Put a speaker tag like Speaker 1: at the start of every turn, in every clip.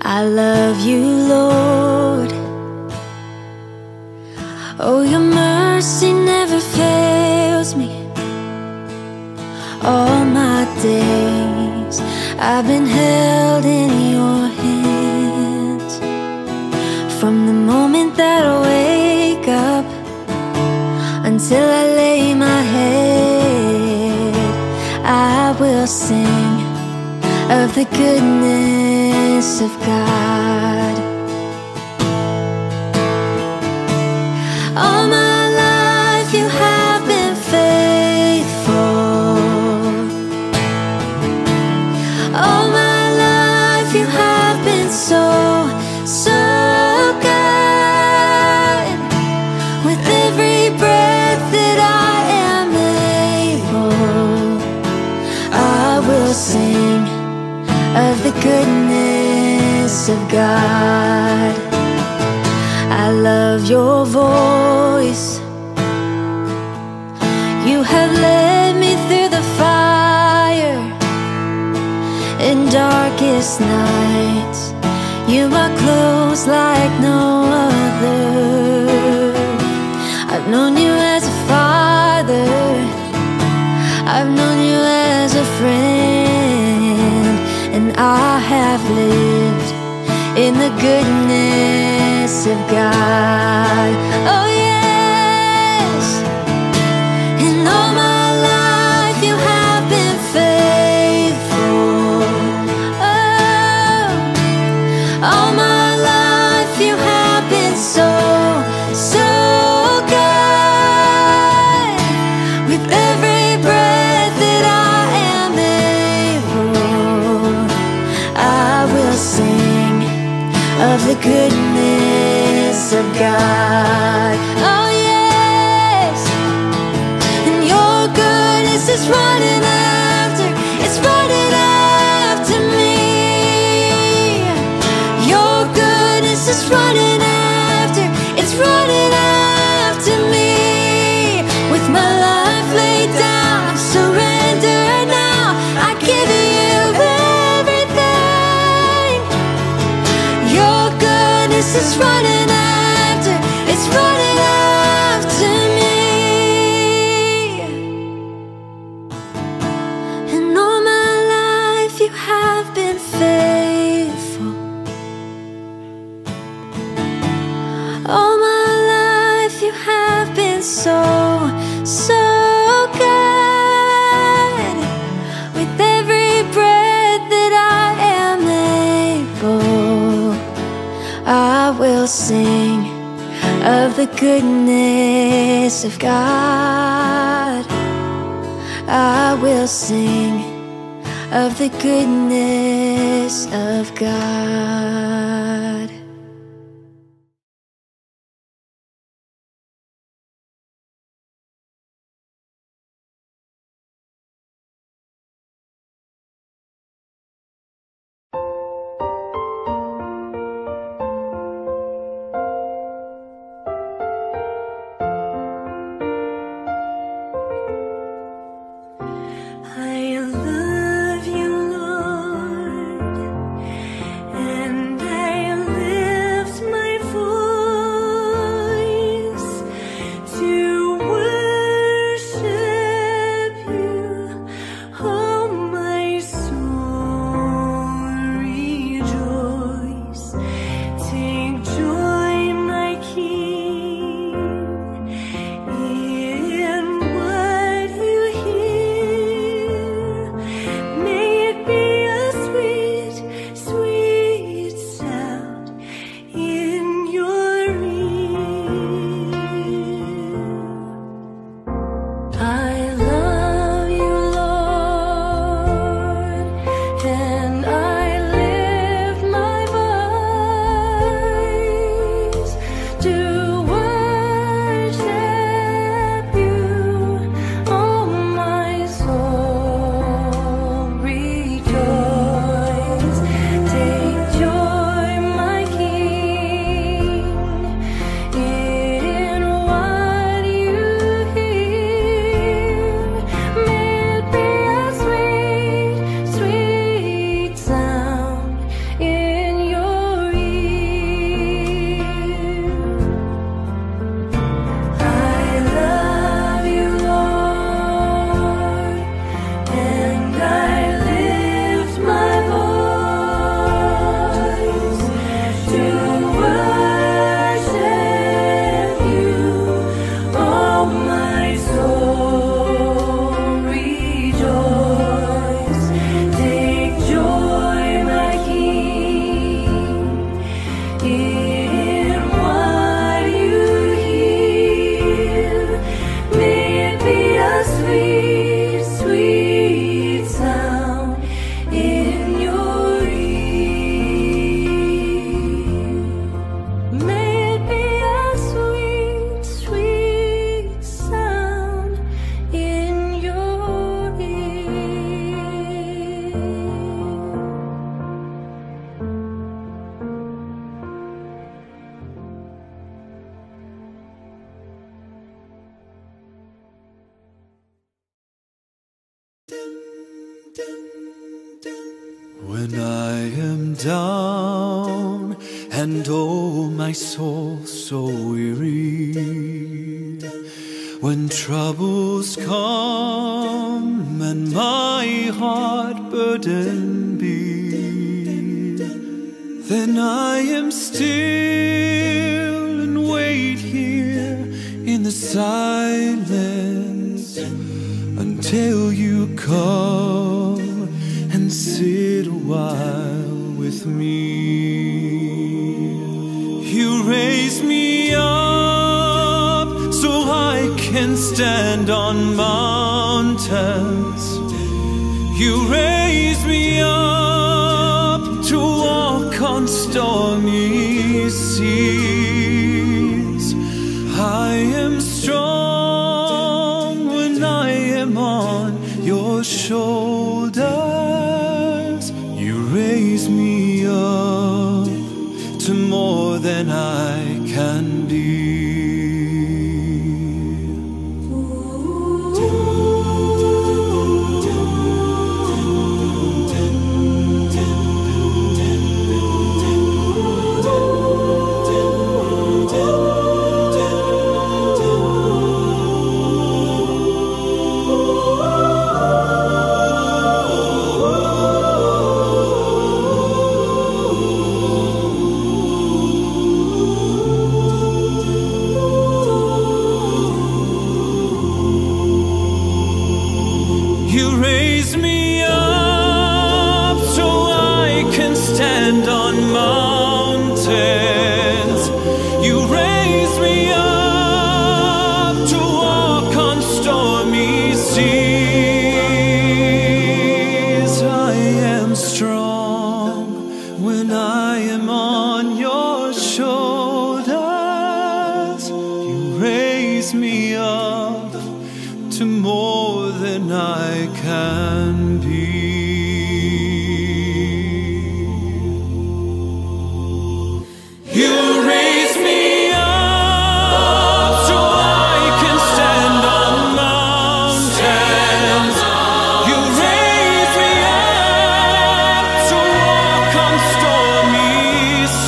Speaker 1: I love you, Lord. Oh, your mercy never fails me. All my days I've been held in your hands. From the moment that I wake up until I the goodness of God. God. I love your voice. You have led me through the fire in darkest nights. You are close like no other. I've known you as a father. I've known you as a friend, and I have lived the goodness of God. Of God. The goodness of God. I will sing of the goodness of God.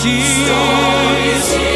Speaker 2: ti.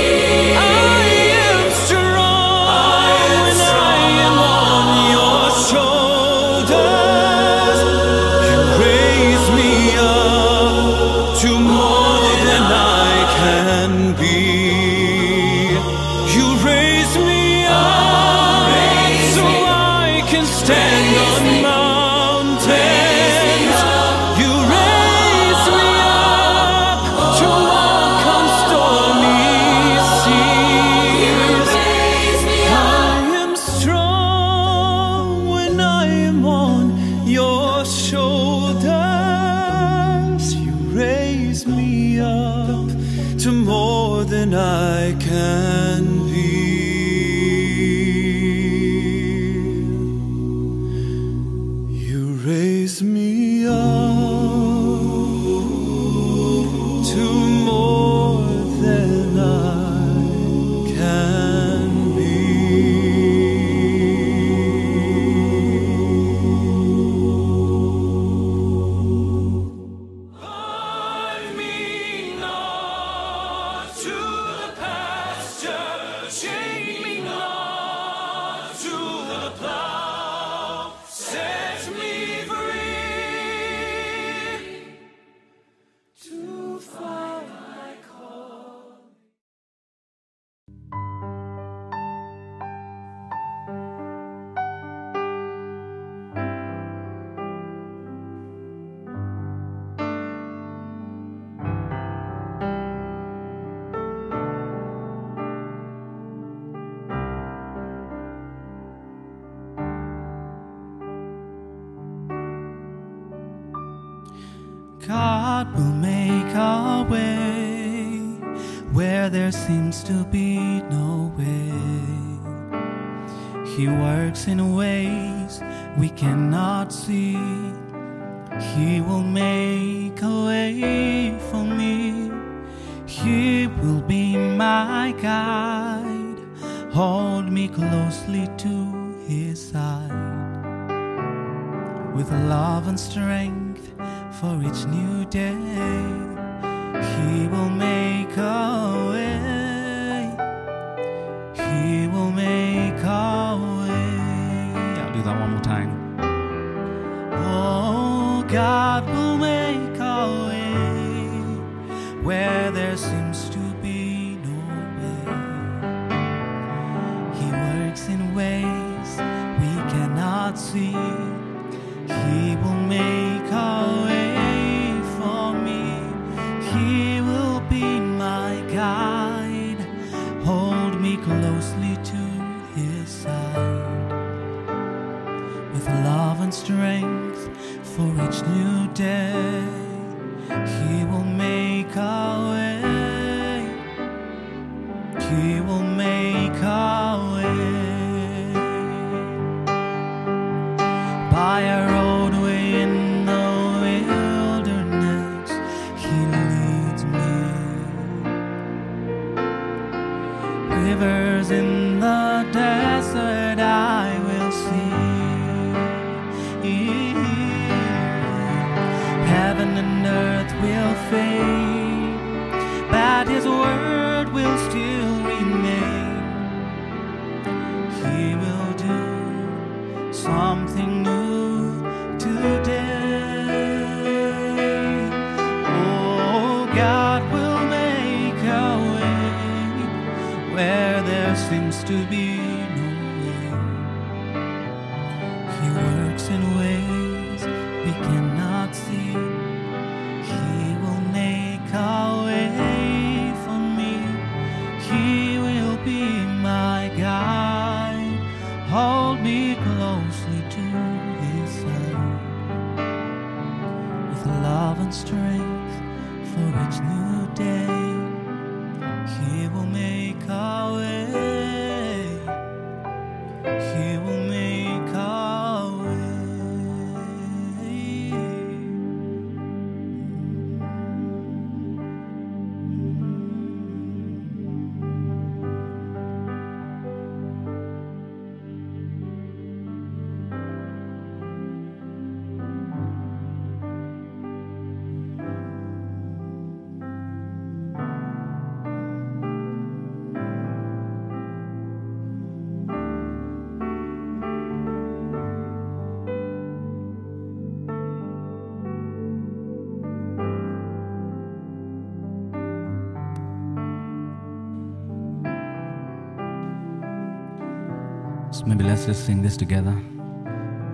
Speaker 2: Let's just sing this together.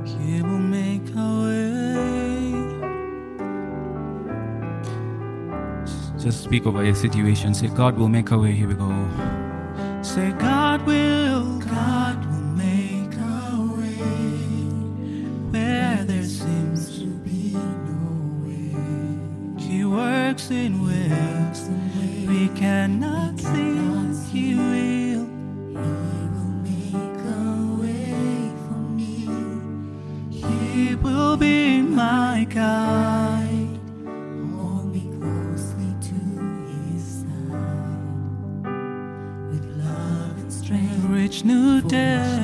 Speaker 2: Here we'll make our way. Just speak over your situation. Say, God will make our way. Here we go. Say, God will, God will make our way where there seems to be no way. He works in ways we cannot. He will be my guide.
Speaker 1: Hold me closely to His side with love and strength.
Speaker 2: Reach new day.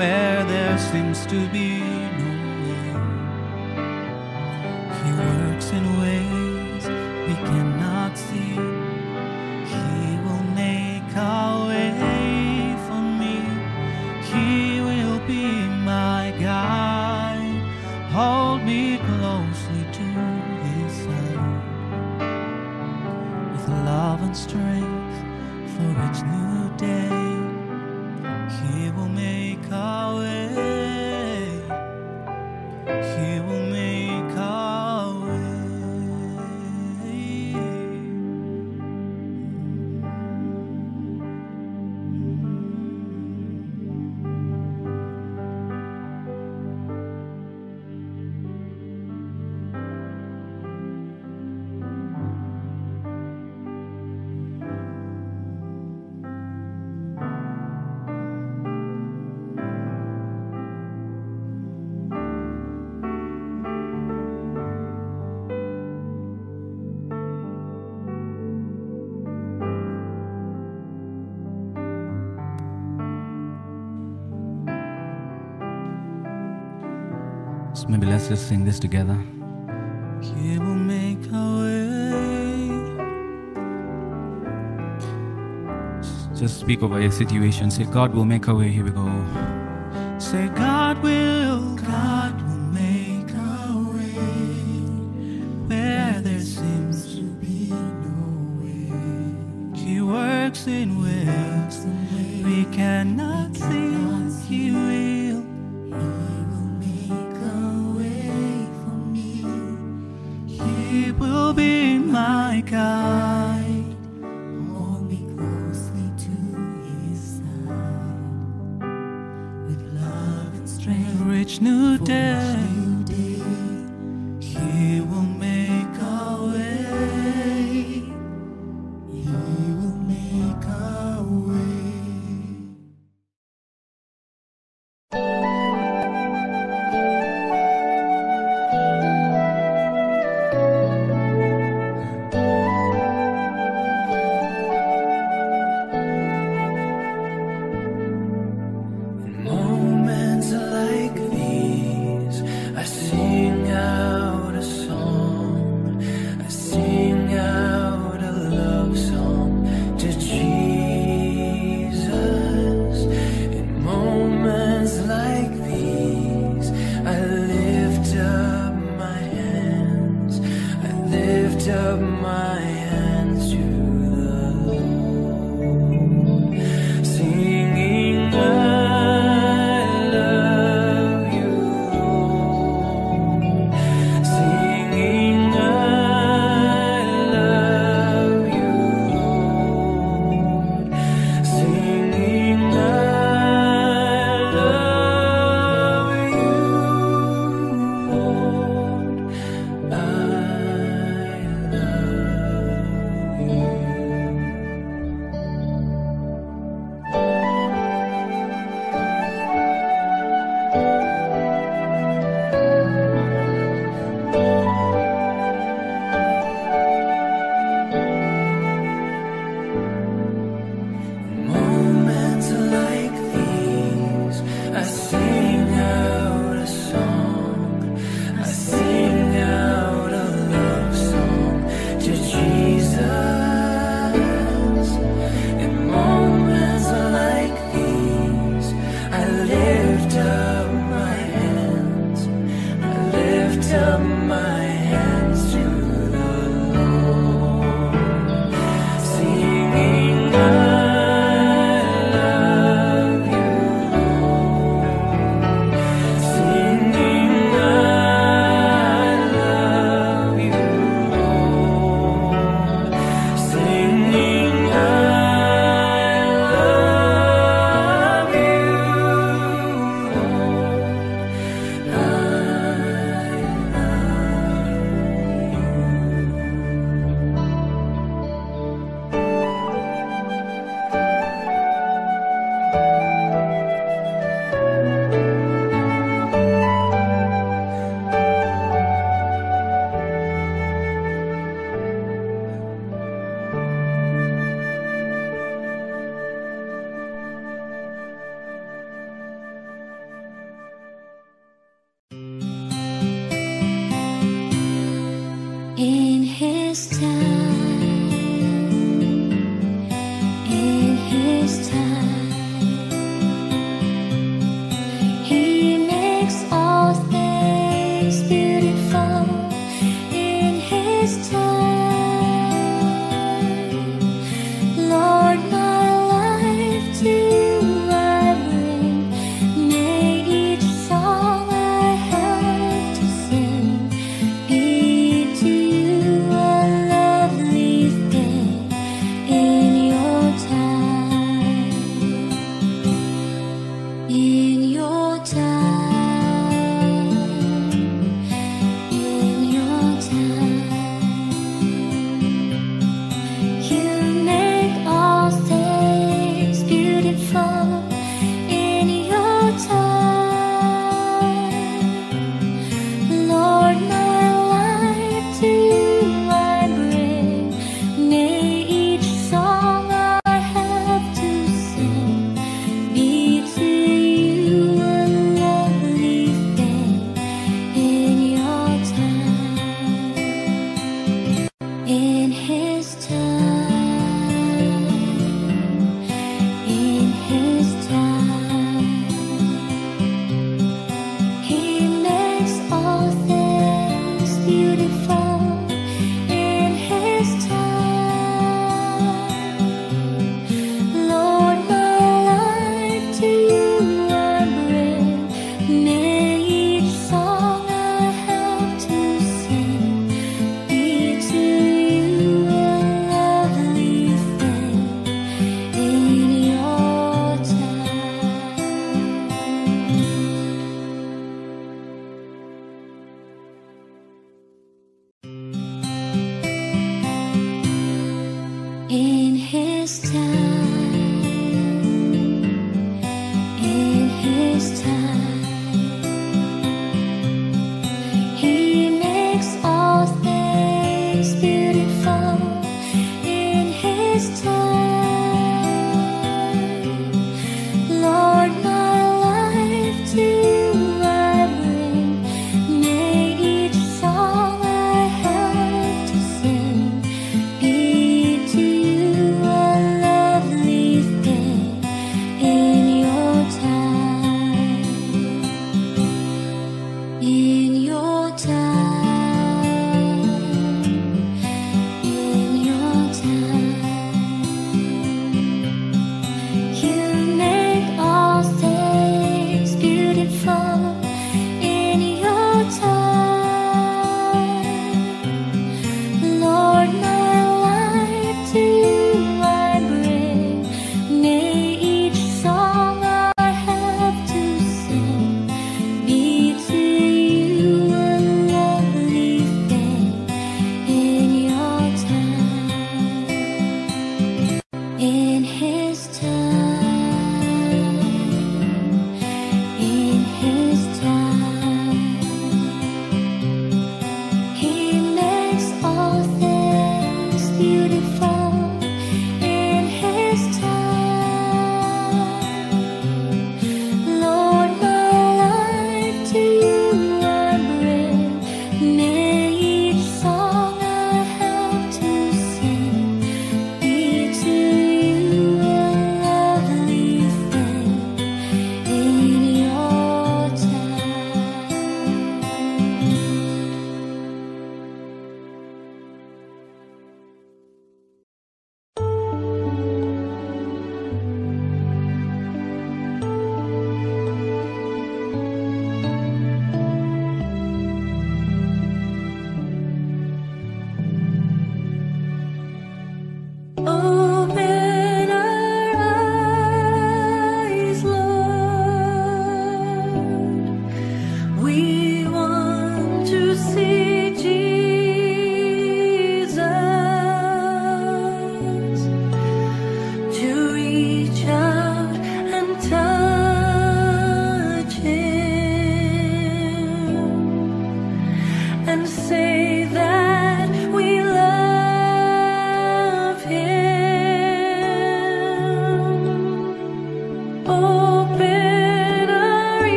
Speaker 2: where there seems to be Let's just sing this together. Just speak over your situation. Say, God will make a way. Here we go. Say, God.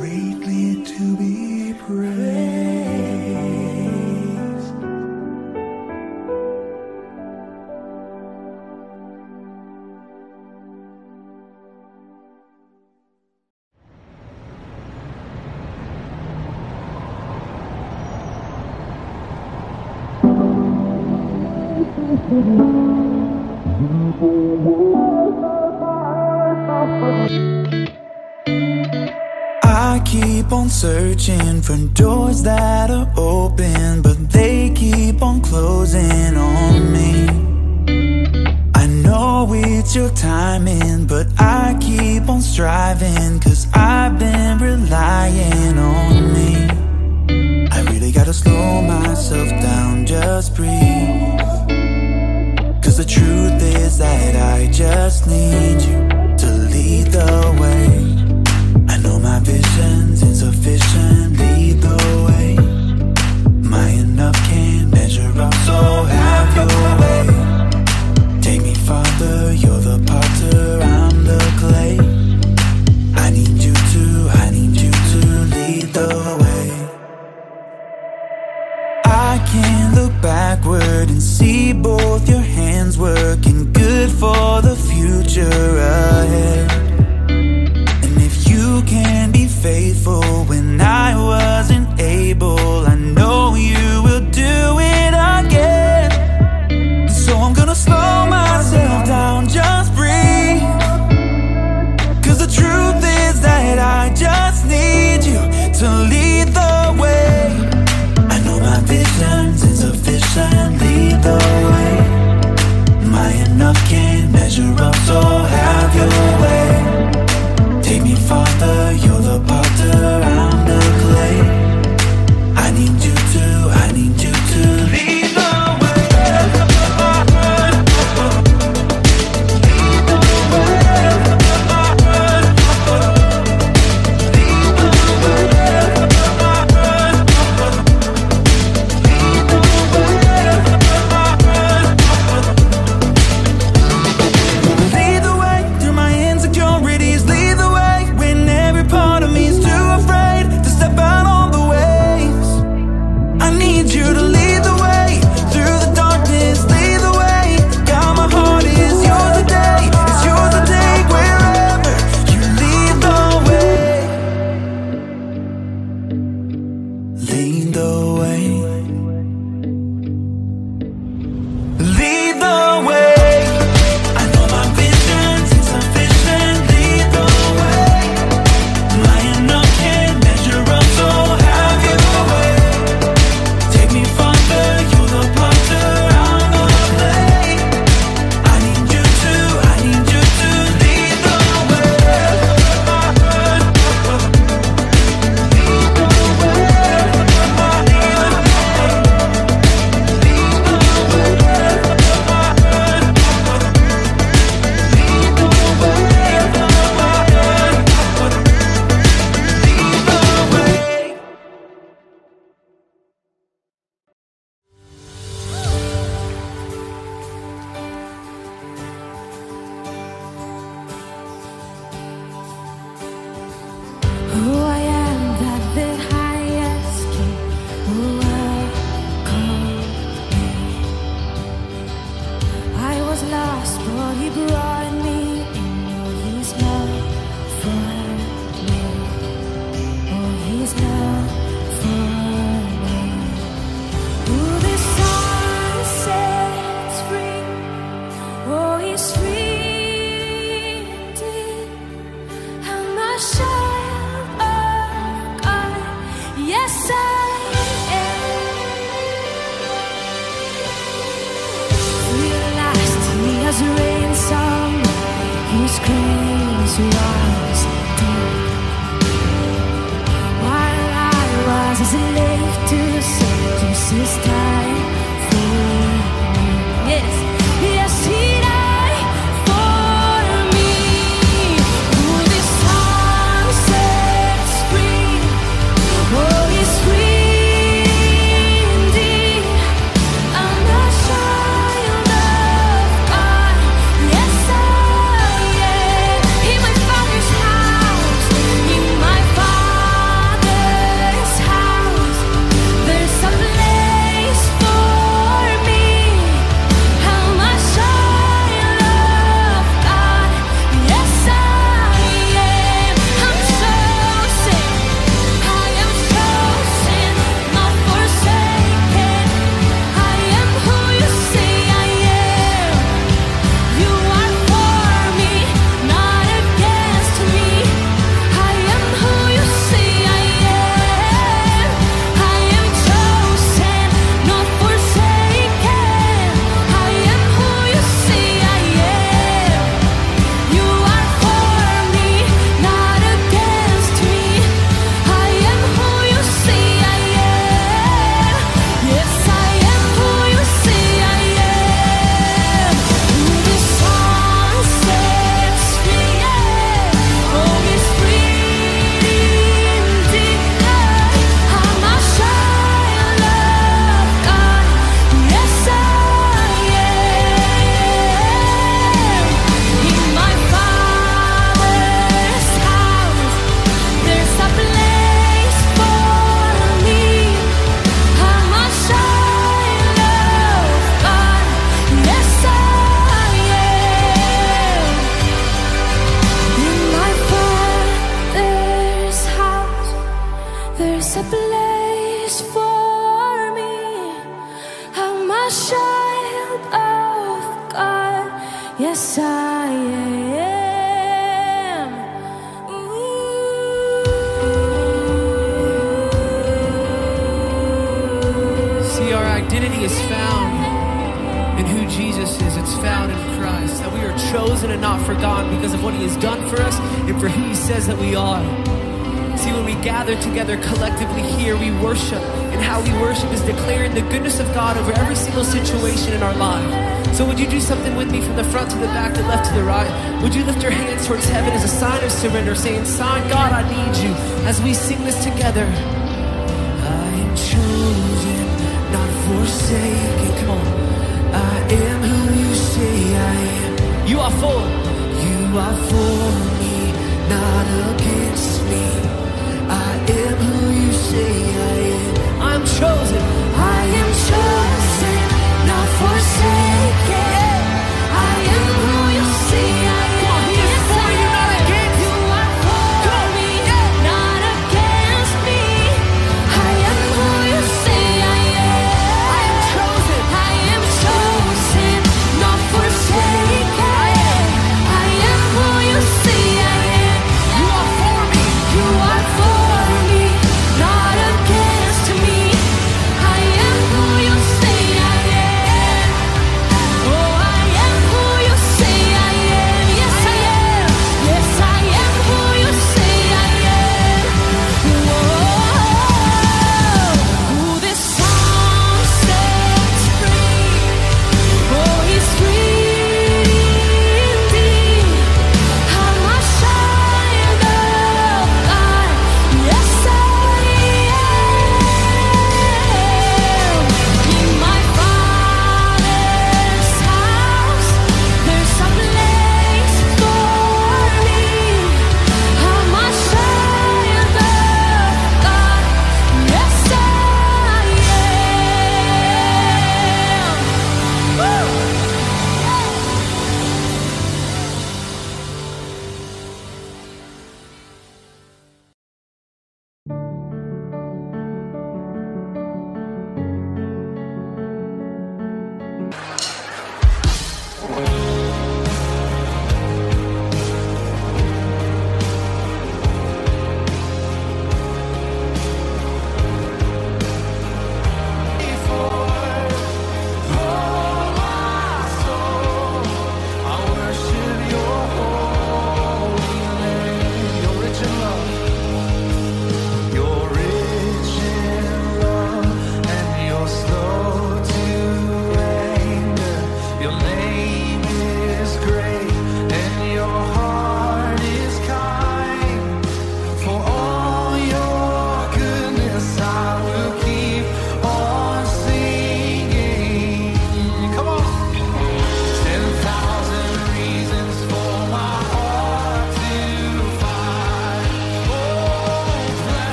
Speaker 3: I
Speaker 4: searching for doors that are open,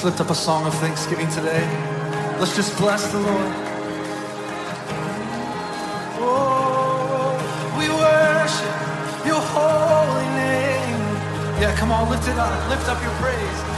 Speaker 4: just
Speaker 5: lift
Speaker 6: up a song of thanksgiving today? Let's just bless the Lord. Oh, we worship your holy name. Yeah, come on, lift it up. Lift up your praise.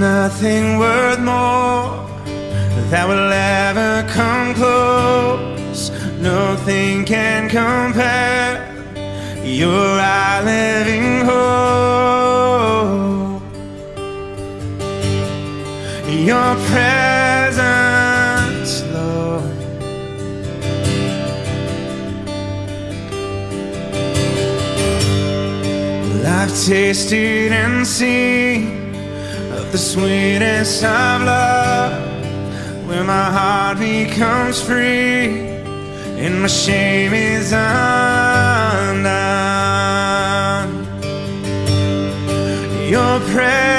Speaker 7: nothing worth more that will ever come close. Nothing can compare. You're our living hope. Your presence, Lord. Well, I've tasted and seen the sweetest of love, where my heart becomes free and my shame is undone. Your prayer.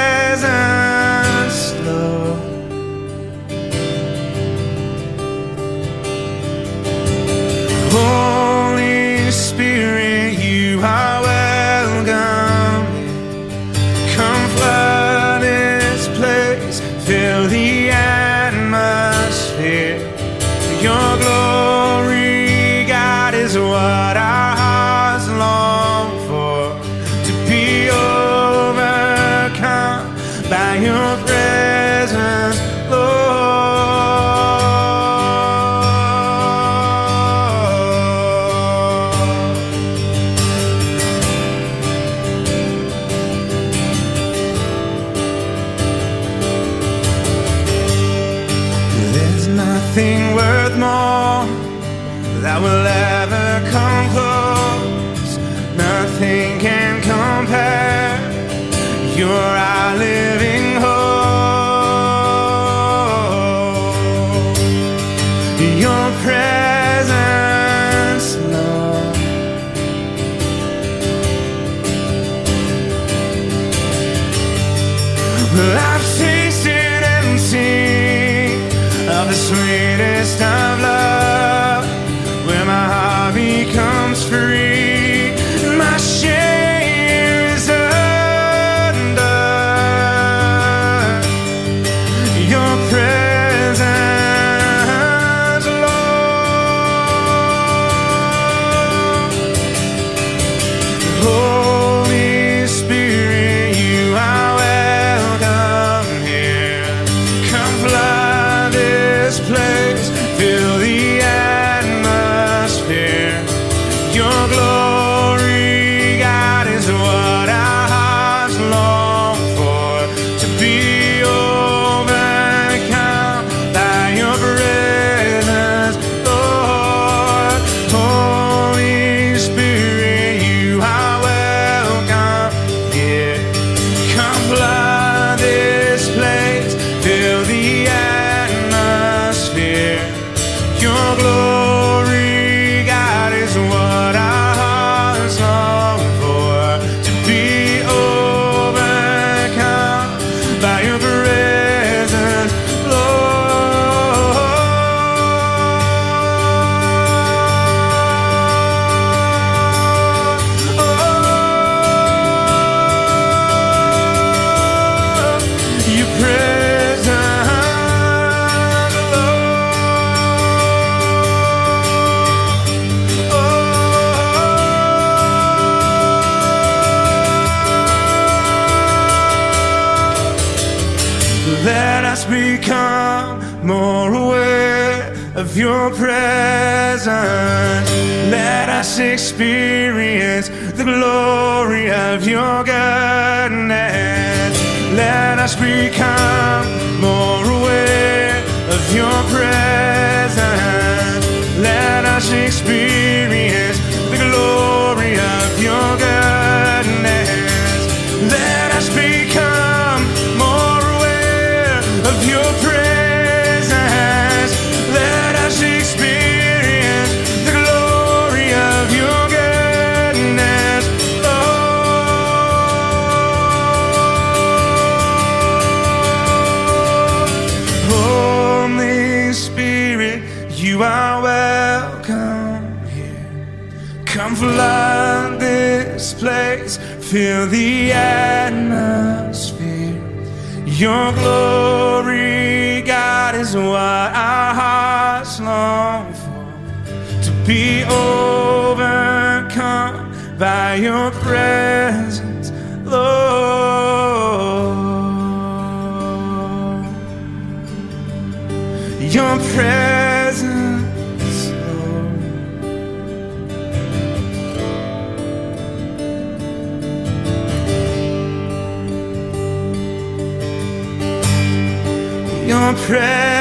Speaker 7: of your goodness. Let us become. fill the atmosphere. Your glory, God, is what our hearts long for. To be overcome by your presence, Lord. Your presence.
Speaker 3: prayer.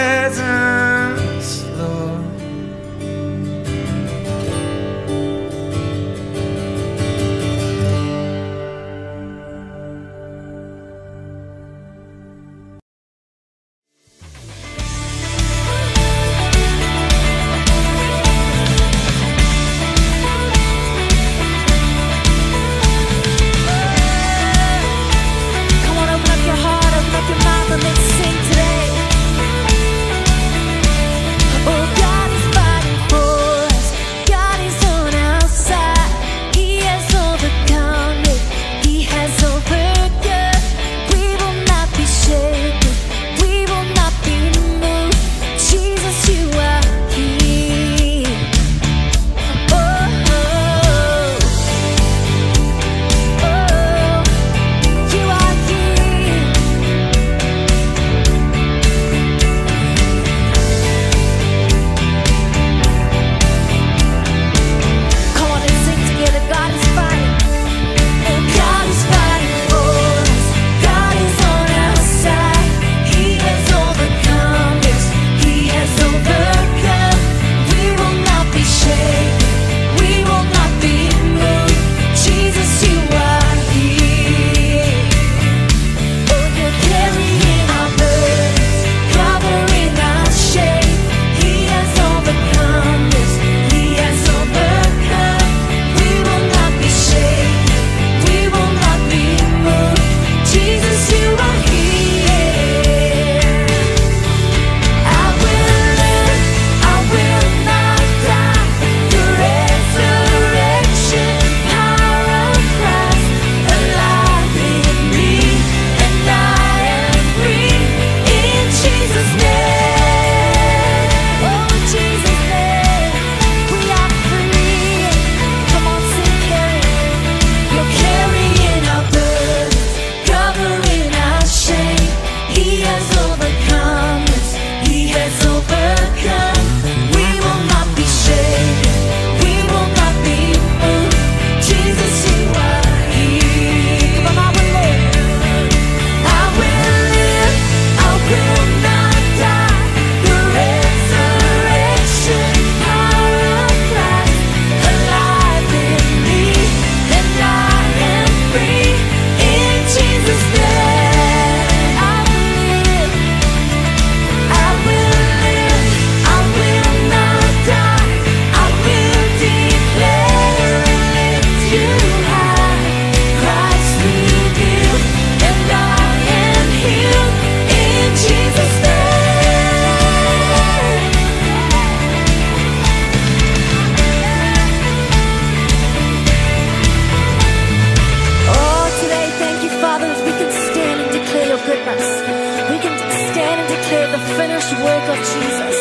Speaker 3: declare the finished work of Jesus.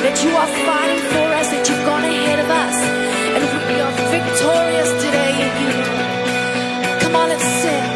Speaker 3: That you are fighting for us, that you've gone ahead of us, and we are victorious today in you.
Speaker 4: Come on, let's sing.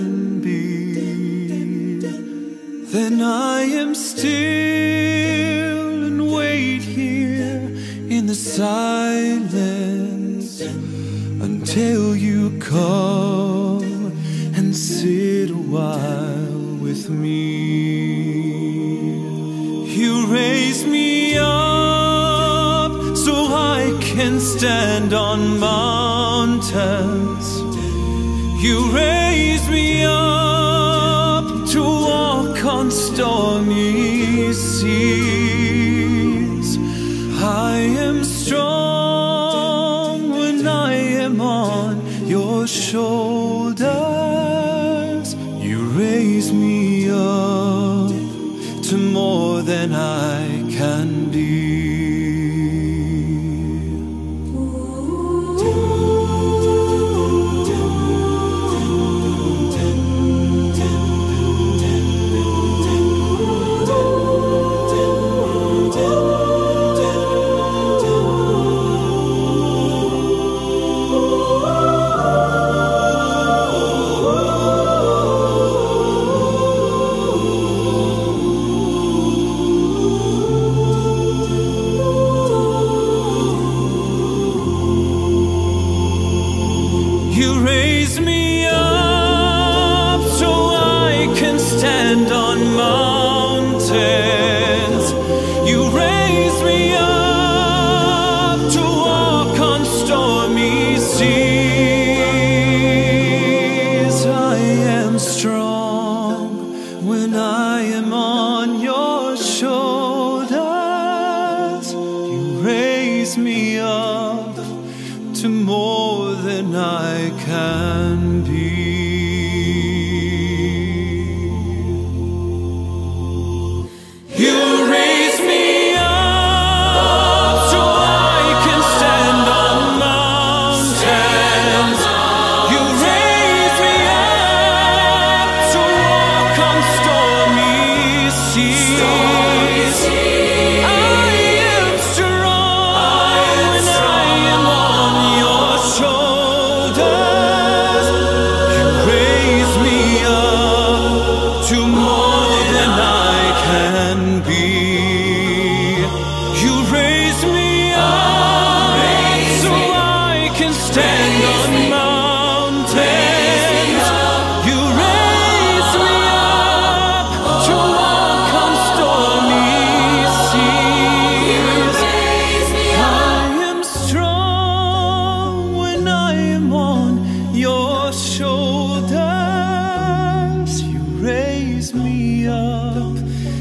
Speaker 4: can be, then I am still and wait here in the silence until you come and sit a while with me. You raise me up so I can stand on mountains. You raise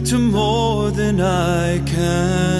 Speaker 4: to more than I can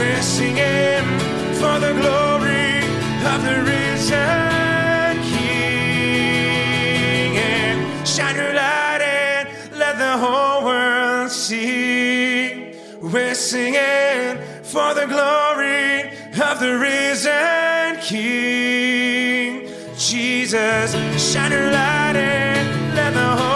Speaker 7: We're singing for the glory of the risen King. And shine your light and let the whole world see. We're singing for the glory of the risen King. Jesus, shine your light and let the whole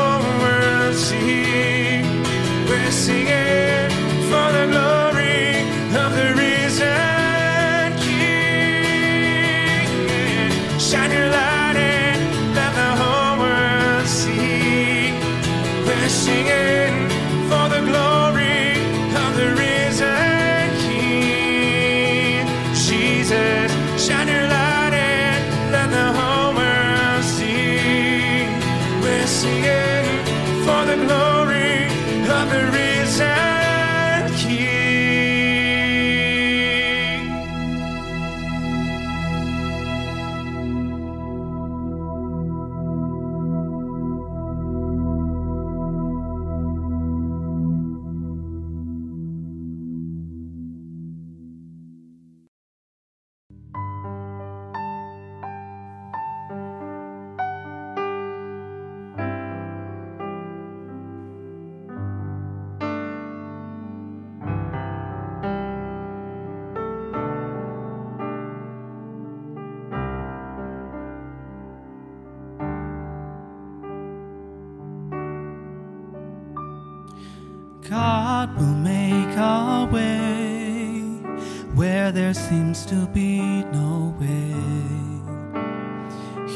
Speaker 2: be no way.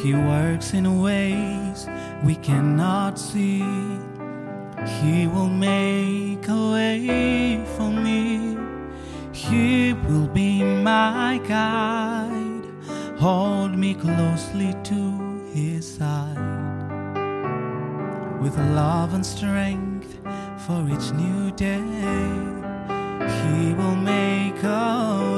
Speaker 2: He works in ways we cannot see. He will make a way for me. He will be my guide. Hold me closely to his side with love and strength for each new day. He will make a way.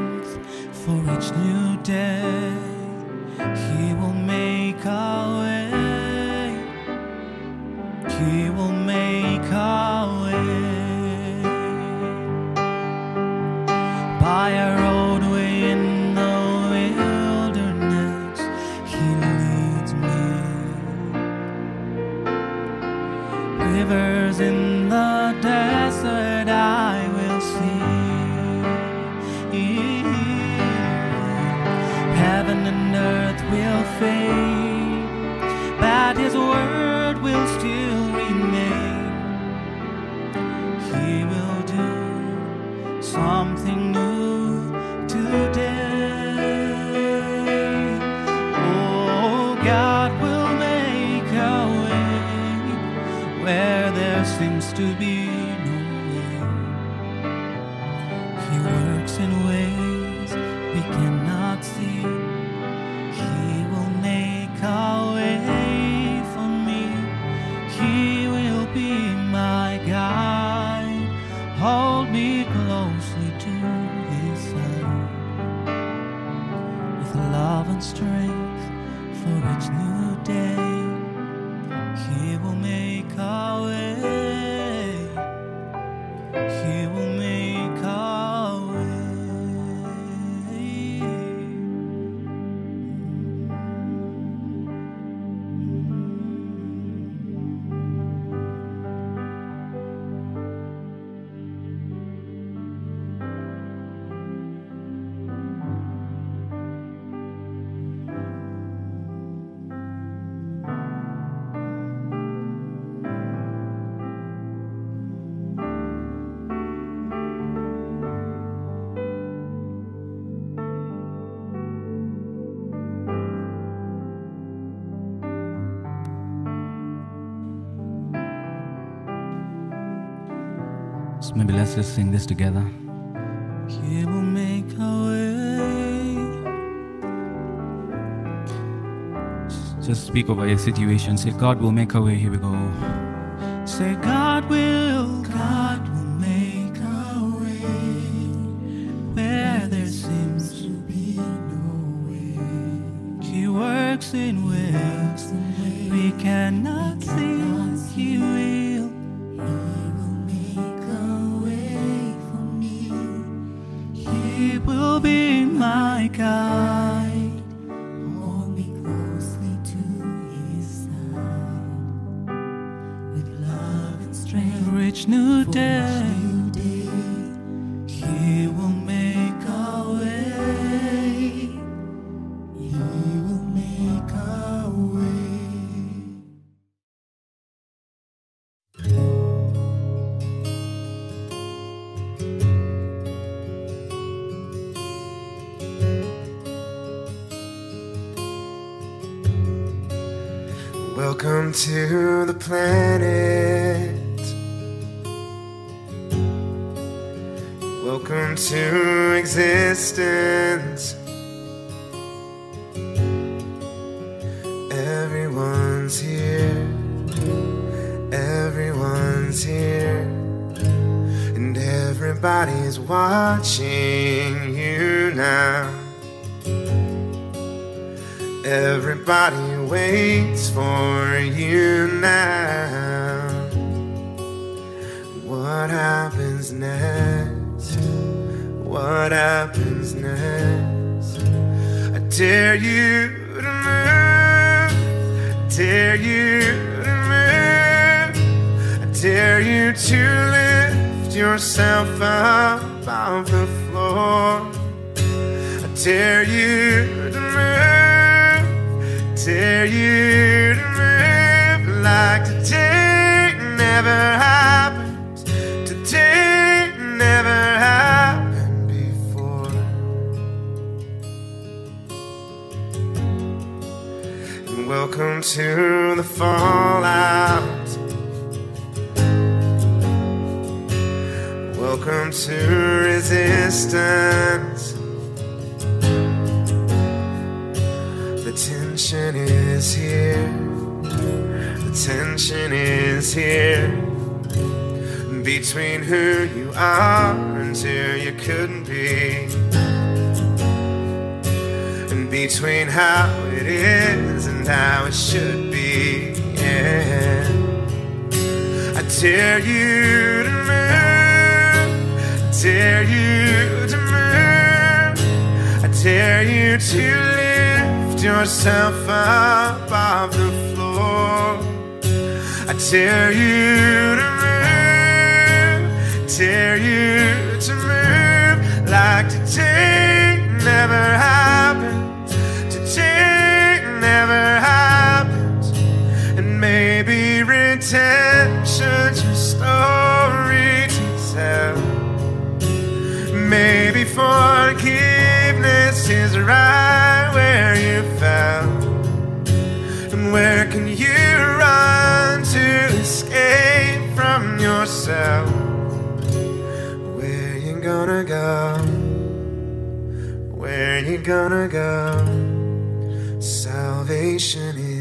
Speaker 2: each new day, he will make a way. Let's just sing this together. He will make a way. Just speak over your situation. Say, God will make a way. Here we go. Say, God will, God will make a way where there seems to be no way. He works in ways we cannot see. He will. To
Speaker 7: the planet. Welcome to existence. Everyone's here. Everyone's here. And everybody's watching you now. Everybody waits for you now. What happens next? What happens next? I dare you to move. Dare you to move. I dare you to lift yourself up off the floor. I dare you dare you to move like today never happened. Today never happened before. And welcome to the fallout. Welcome to resistance. Tension is here. The tension is here. Between who you are and who you couldn't be. And between how it is and how it should be. Yeah. I dare you to move. I Dare you to move. I dare you to yourself up off the floor. I tear you to move, tear you to move like today never happened. Today never happened, and maybe redemption's your story to tell. Maybe forgiveness is right where you fell, And where can you run to escape from yourself? Where you gonna go? Where you gonna go? Salvation is